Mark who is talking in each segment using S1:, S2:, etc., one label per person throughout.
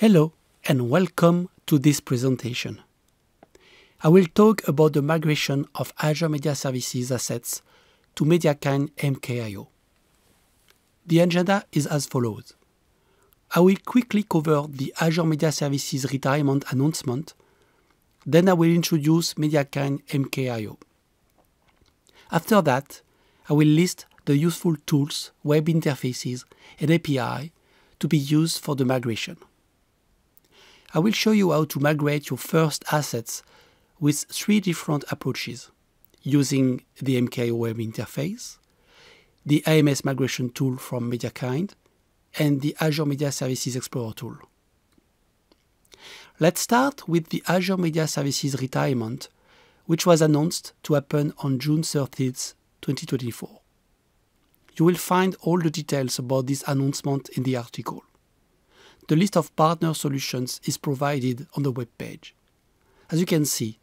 S1: Hello and welcome to this presentation. I will talk about the migration of Azure Media Services assets to MediaKind MKIO. The agenda is as follows. I will quickly cover the Azure Media Services retirement announcement, then I will introduce MediaKind MKIO. After that, I will list the useful tools, web interfaces, and API to be used for the migration. I will show you how to migrate your first assets with three different approaches using the web interface, the AMS migration tool from MediaKind, and the Azure Media Services Explorer tool. Let's start with the Azure Media Services retirement, which was announced to happen on June 30th, 2024. You will find all the details about this announcement in the article. The list of partner solutions is provided on the web page. As you can see,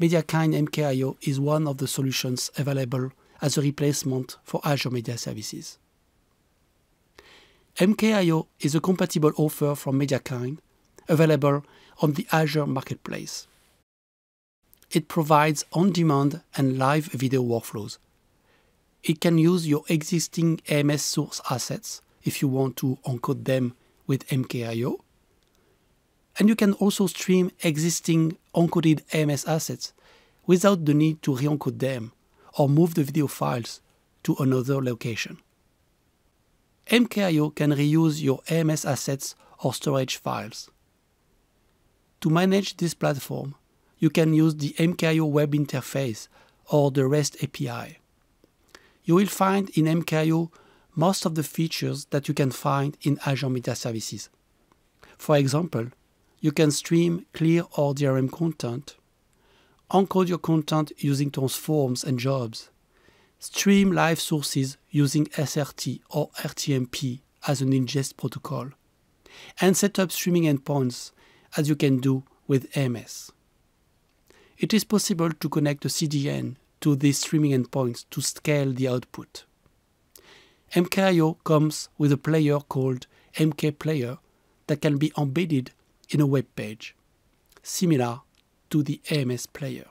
S1: MediaKind MKIO is one of the solutions available as a replacement for Azure Media Services. MKIO is a compatible offer from MediaKind available on the Azure Marketplace. It provides on-demand and live video workflows it can use your existing AMS source assets if you want to encode them with MKIO. And you can also stream existing encoded AMS assets without the need to re-encode them or move the video files to another location. MKIO can reuse your AMS assets or storage files. To manage this platform, you can use the MKIO web interface or the REST API you will find in MKIO most of the features that you can find in Azure Media Services. For example, you can stream clear or DRM content, encode your content using transforms and jobs, stream live sources using SRT or RTMP as an ingest protocol, and set up streaming endpoints as you can do with AMS. It is possible to connect a CDN to these streaming endpoints to scale the output. MKIO comes with a player called MK Player that can be embedded in a web page, similar to the AMS player.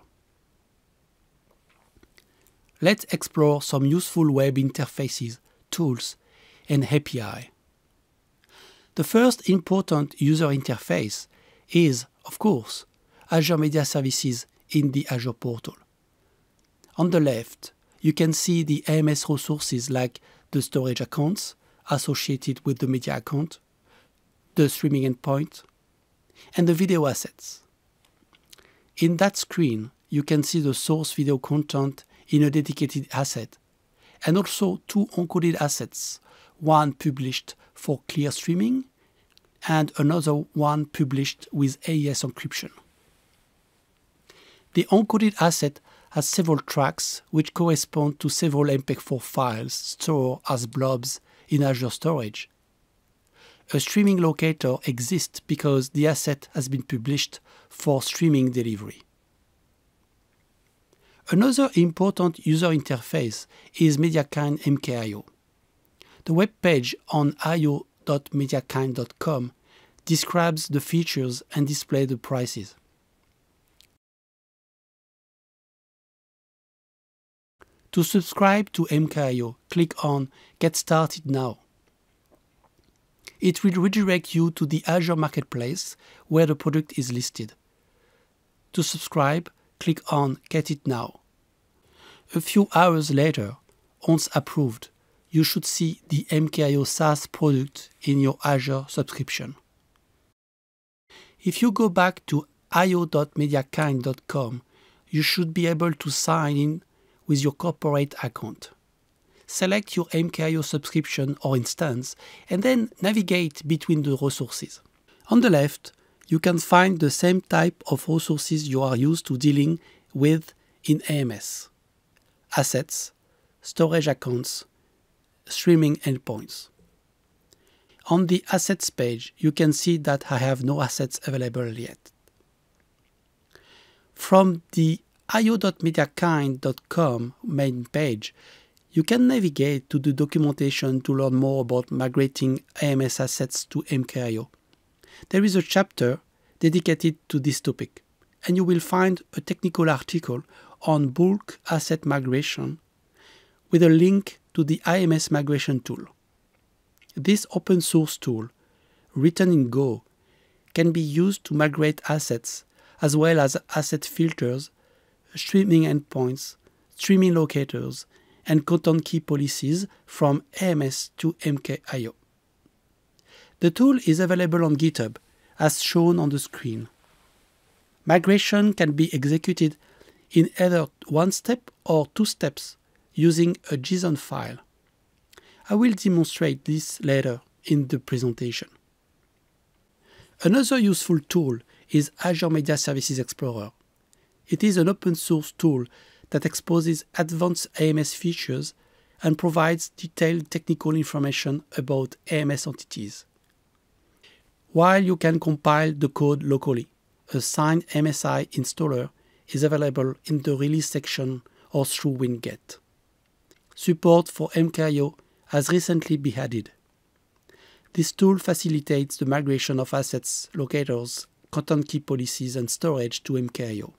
S1: Let's explore some useful web interfaces, tools, and API. The first important user interface is, of course, Azure Media Services in the Azure portal. On the left, you can see the AMS resources like the storage accounts associated with the media account, the streaming endpoint, and the video assets. In that screen, you can see the source video content in a dedicated asset, and also two encoded assets, one published for clear streaming and another one published with AES encryption. The encoded asset has several tracks which correspond to several MPEG-4 files stored as blobs in Azure Storage. A streaming locator exists because the asset has been published for streaming delivery. Another important user interface is MediaKind MKIO. The web page on io.mediakind.com describes the features and displays the prices. To subscribe to MKIO, click on Get Started Now. It will redirect you to the Azure Marketplace where the product is listed. To subscribe, click on Get It Now. A few hours later, once approved, you should see the MKIO SaaS product in your Azure subscription. If you go back to io.mediakind.com, you should be able to sign in with your corporate account. Select your MKIO subscription or instance and then navigate between the resources. On the left, you can find the same type of resources you are used to dealing with in AMS. Assets, storage accounts, streaming endpoints. On the assets page, you can see that I have no assets available yet. From the io.mediakind.com main page, you can navigate to the documentation to learn more about migrating AMS assets to MKIO. there is a chapter dedicated to this topic, and you will find a technical article on bulk asset migration with a link to the AMS migration tool. This open source tool, written in Go, can be used to migrate assets as well as asset filters, streaming endpoints, streaming locators, and content key policies from AMS to MKIO. The tool is available on GitHub as shown on the screen. Migration can be executed in either one step or two steps using a JSON file. I will demonstrate this later in the presentation. Another useful tool is Azure Media Services Explorer. It is an open source tool that exposes advanced AMS features and provides detailed technical information about AMS entities. While you can compile the code locally, a signed MSI installer is available in the release section or through winget. Support for MKIO has recently been added. This tool facilitates the migration of assets, locators, content key policies, and storage to MKIO.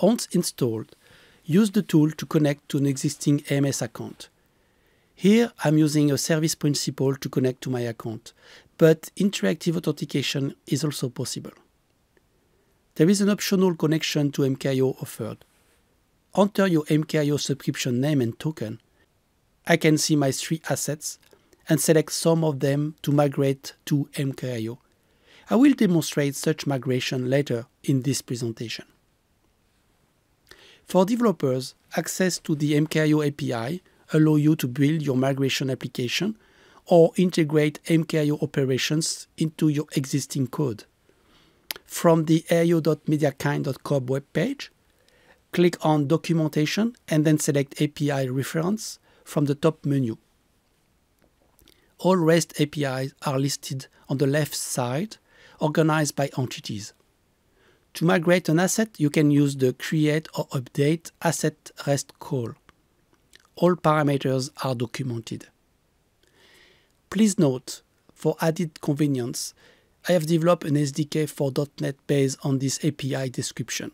S1: Once installed, use the tool to connect to an existing AMS account. Here, I'm using a service principal to connect to my account, but interactive authentication is also possible. There is an optional connection to MKIO offered. Enter your MKIO subscription name and token. I can see my three assets and select some of them to migrate to MKIO. I will demonstrate such migration later in this presentation. For developers, access to the MKIO API allow you to build your migration application or integrate MKIO operations into your existing code from the io.mediakind.com webpage, click on Documentation and then select API Reference from the top menu. All REST APIs are listed on the left side, organized by entities. To migrate an asset, you can use the create or update asset REST call. All parameters are documented. Please note, for added convenience, I have developed an SDK for .NET based on this API description.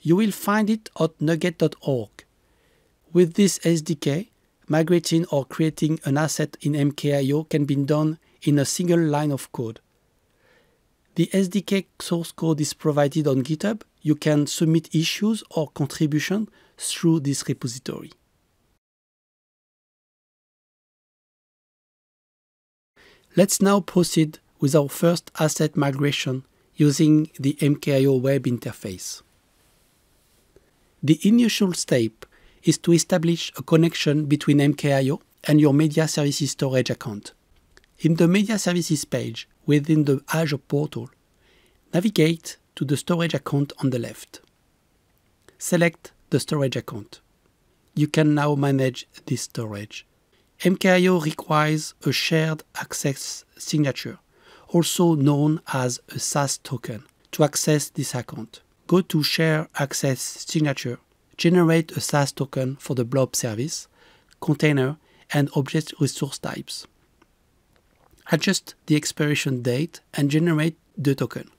S1: You will find it at nuget.org. With this SDK, migrating or creating an asset in MKIO can be done in a single line of code. The SDK source code is provided on GitHub. You can submit issues or contribution through this repository. Let's now proceed with our first asset migration using the MKIO web interface. The initial step is to establish a connection between MKIO and your Media Services storage account. In the Media Services page within the Azure portal, navigate to the storage account on the left. Select the storage account. You can now manage this storage. MKIO requires a shared access signature also known as a SAS token. To access this account, go to Share Access Signature, generate a SAS token for the blob service, container, and object resource types. Adjust the expiration date and generate the token.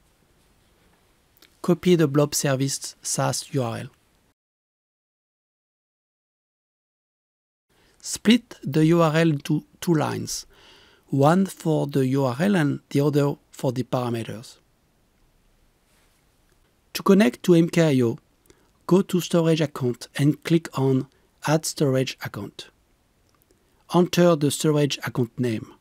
S1: Copy the blob service SAS URL. Split the URL into two lines one for the URL and the other for the parameters. To connect to MKIO, go to Storage Account and click on Add Storage Account. Enter the storage account name.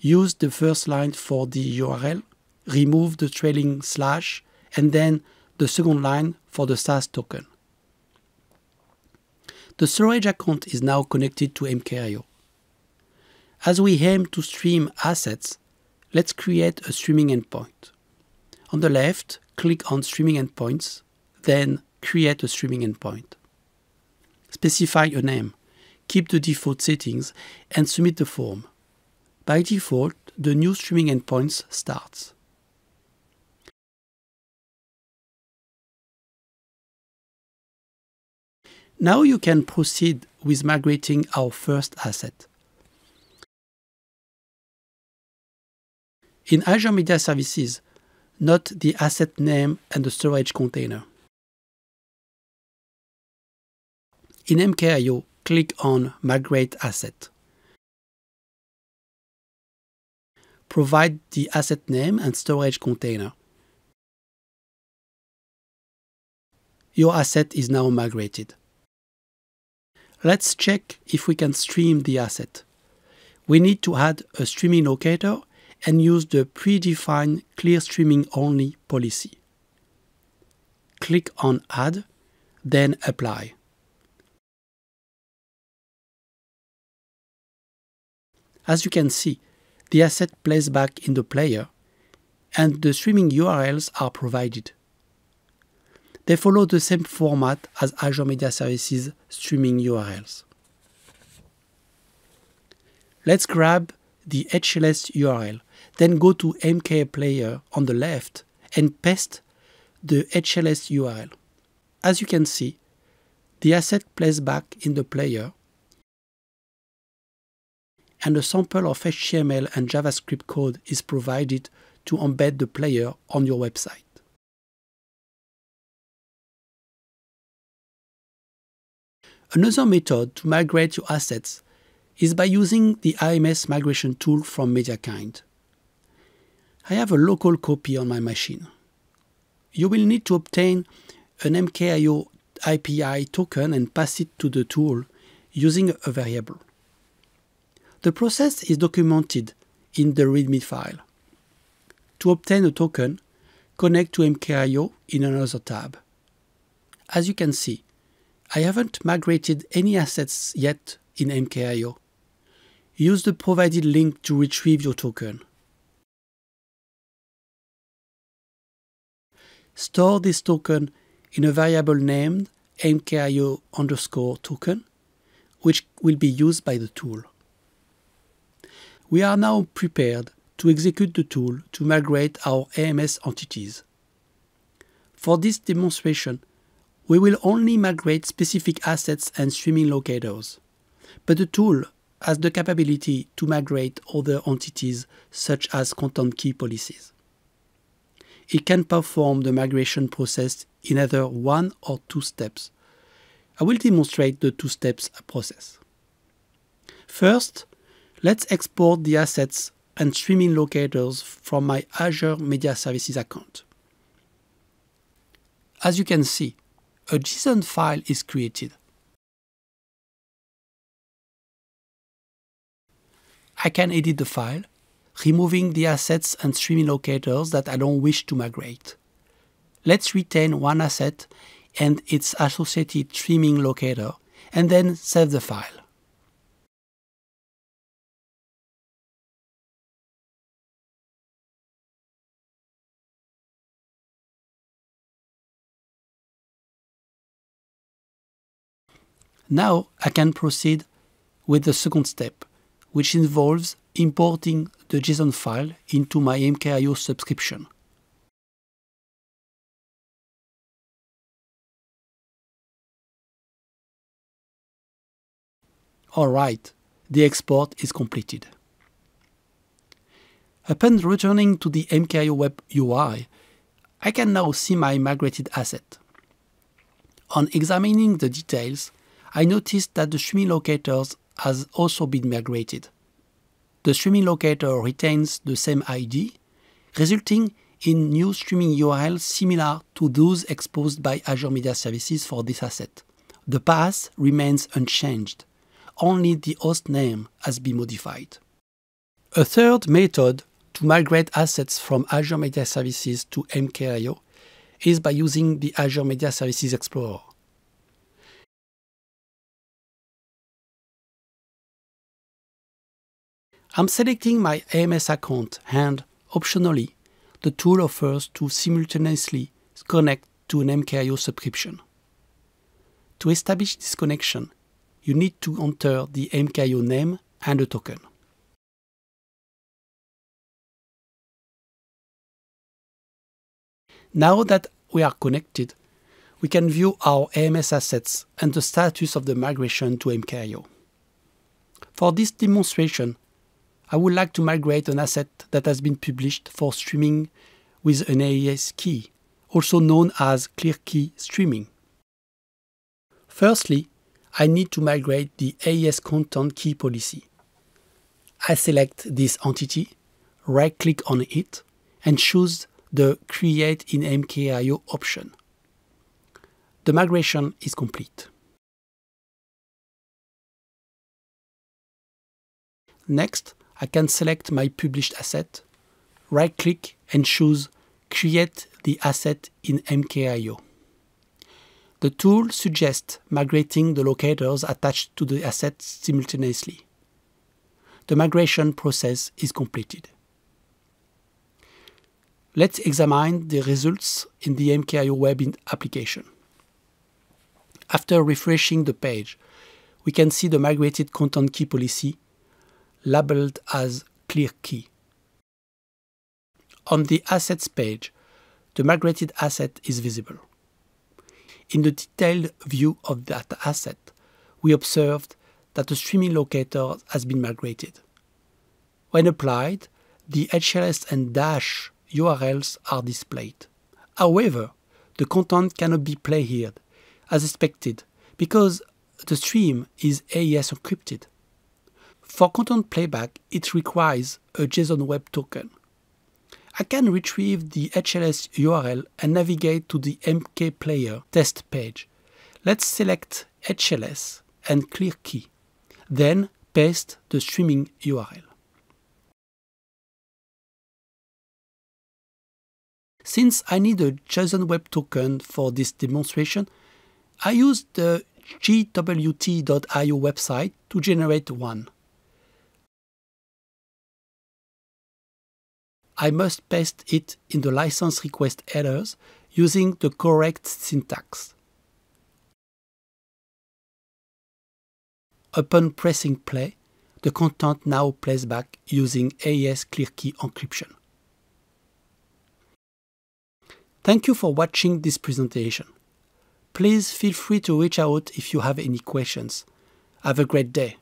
S1: Use the first line for the URL, remove the trailing slash, and then the second line for the SAS token. The storage account is now connected to MKIO. As we aim to stream assets, let's create a streaming endpoint. On the left, click on Streaming Endpoints, then Create a streaming endpoint. Specify a name, keep the default settings, and submit the form. By default, the new streaming endpoints starts. Now you can proceed with migrating our first asset. In Azure Media Services, note the asset name and the storage container. In MKIO, click on Migrate Asset. Provide the asset name and storage container. Your asset is now migrated. Let's check if we can stream the asset. We need to add a streaming locator and use the predefined clear streaming only policy. Click on Add, then Apply. As you can see, the asset plays back in the player and the streaming URLs are provided. They follow the same format as Azure Media Services streaming URLs. Let's grab the HLS URL, then go to MK Player on the left and paste the HLS URL. As you can see, the asset plays back in the player and a sample of HTML and JavaScript code is provided to embed the player on your website. Another method to migrate your assets is by using the AMS migration tool from MediaKind. I have a local copy on my machine. You will need to obtain an MKIO API token and pass it to the tool using a variable. The process is documented in the README file. To obtain a token, connect to MKIO in another tab. As you can see, I haven't migrated any assets yet in MKIO. Use the provided link to retrieve your token. Store this token in a variable named MKIO underscore token, which will be used by the tool. We are now prepared to execute the tool to migrate our AMS entities. For this demonstration, we will only migrate specific assets and streaming locators, but the tool has the capability to migrate other entities such as content key policies. It can perform the migration process in either one or two steps. I will demonstrate the two steps process. First, let's export the assets and streaming locators from my Azure Media Services account. As you can see, a JSON file is created. I can edit the file, removing the assets and streaming locators that I don't wish to migrate. Let's retain one asset and its associated streaming locator, and then save the file. Now I can proceed with the second step, which involves importing the JSON file into my MKIO subscription. Alright, the export is completed. Upon returning to the MKIO web UI, I can now see my migrated asset. On examining the details, I noticed that the streaming locators has also been migrated. The streaming locator retains the same ID, resulting in new streaming URLs similar to those exposed by Azure Media Services for this asset. The path remains unchanged. Only the host name has been modified. A third method to migrate assets from Azure Media Services to MKIO is by using the Azure Media Services Explorer. I'm selecting my AMS account and, optionally, the tool offers to simultaneously connect to an MKIO subscription. To establish this connection, you need to enter the MKIO name and a token. Now that we are connected, we can view our AMS assets and the status of the migration to MKIO. For this demonstration, I would like to migrate an asset that has been published for streaming with an AES key, also known as clear key streaming. Firstly, I need to migrate the AES content key policy. I select this entity, right click on it, and choose the Create in MKIO option. The migration is complete. Next, I can select my published asset, right click and choose Create the asset in MKIO. The tool suggests migrating the locators attached to the asset simultaneously. The migration process is completed. Let's examine the results in the MKIO web application. After refreshing the page, we can see the migrated content key policy labeled as clear key. On the Assets page, the migrated asset is visible. In the detailed view of that asset, we observed that the streaming locator has been migrated. When applied, the HLS and Dash URLs are displayed. However, the content cannot be played here, as expected, because the stream is AES encrypted. For content playback, it requires a JSON Web Token. I can retrieve the HLS URL and navigate to the MK Player test page. Let's select HLS and clear key, then paste the streaming URL. Since I need a JSON Web Token for this demonstration, I used the jwt.io website to generate one. I must paste it in the license request headers using the correct syntax. Upon pressing play, the content now plays back using AES ClearKey encryption. Thank you for watching this presentation. Please feel free to reach out if you have any questions. Have a great day.